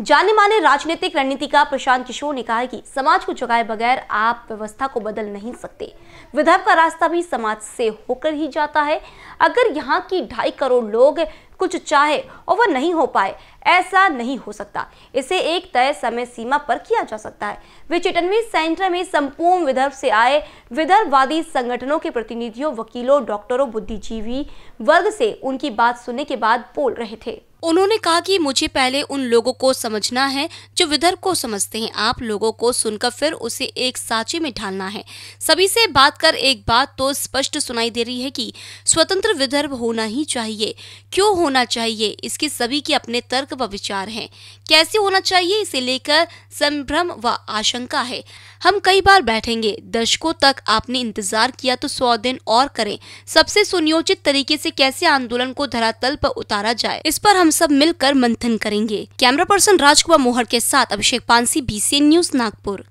जाने माने राजनीतिक रणनीतिकार प्रशांत किशोर ने कहा कि समाज को जगाए बगैर आप व्यवस्था को बदल नहीं सकते। विदर्भ का रास्ता भी समाज से होकर ही जाता है। अगर यहाँ की ढाई करोड़ लोग कुछ चाहे और वह नहीं हो पाए, ऐसा नहीं हो सकता। इसे एक तय समय सीमा पर किया जा सकता है। वे चिटनवी सेंटर में संपूर्ण विदर्भ से आए विदर्भवादी संगठनों के प्रतिनिधियों, वकीलों, डॉक्टरों, बुद्धिजीवी वर्ग से उनकी बात सुनने के बाद बोल रहे थे। उन्होंने कहा कि मुझे पहले उन लोगों को समझना है जो विदर्भ को समझते हैं। आप लोगों को सुनकर फिर उसे एक साचे में ढालना है। सभी से बात कर एक बात तो स्पष्ट सुनाई दे रही है कि स्वतंत्र विदर्भ होना ही चाहिए। क्यों होना चाहिए? इसके सभी के अपने तर्क व विचार हैं। कैसे होना चाहिए? इसे लेकर संभ्रम व आशंका है। हम कई बार बैठेंगे। दशकों तक आपने इंतज़ार किया तो सौ दिन और करें। सबसे सुनियोजित तरीके से कैसे आंदोलन को धरातल पर उतारा जाए? इस पर हम सब मिलकर मंथन करेंगे। कैमरा पर्सन राजकुमार मोहर के साथ अभिषेक पानसी बी न्यूज़ नागपुर।